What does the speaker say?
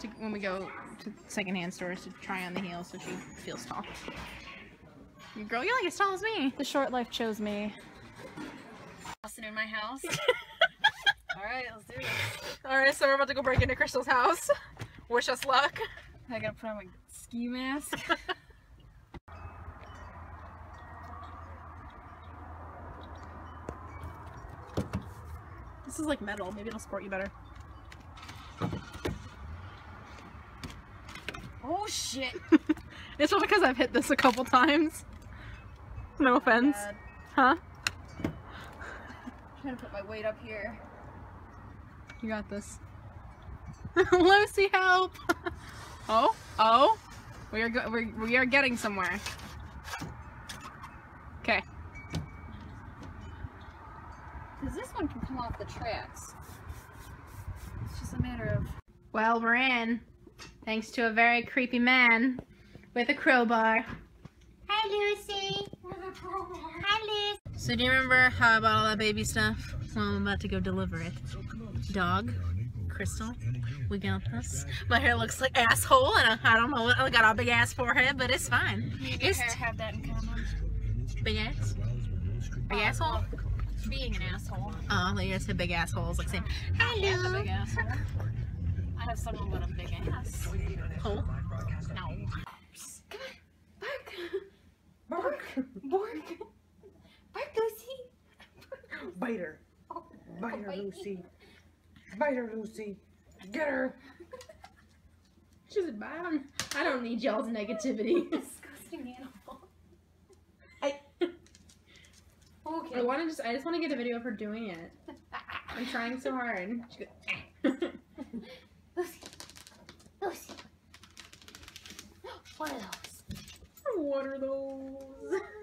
to, when we go to secondhand stores to try on the heels so she feels tall. Girl, you're like as tall as me. The short life chose me. Austin in my house. Alright, let's do this. Alright, so we're about to go break into Crystal's house. Wish us luck. I gotta put on my ski mask. This is like metal. Maybe it'll support you better. Oh shit! It's just because I've hit this a couple times. No offense. Bad. Huh? trying to put my weight up here. You got this. Lucy, help! oh, oh, we are go- we're, we are getting somewhere. Okay. Because this one can come off the tracks. It's just a matter of. Well, we're in, thanks to a very creepy man with a crowbar. Hi, Lucy. Hi, Lucy. So, do you remember how I bought all that baby stuff? Well, I'm about to go deliver it. Dog, Crystal, we got this. My hair looks like asshole, and I, I don't know what I got a big ass forehead, but it's fine. It's have that in common. big ass. Big asshole. Being an asshole. Oh, they just said big assholes, like saying I have a hello. big asshole. I have someone with a big ass. Hole. No. Bark. Borg. Bark, Lucy. Bite her. Bite her, Lucy. Bite her, Lucy. Get her. She's bad. I don't need y'all's negativity. Disgusting animal. I, Okay. I want to just. I just want to get a video of her doing it. I'm trying so hard. She goes, ah. Lucy. Lucy. Of those. what are those?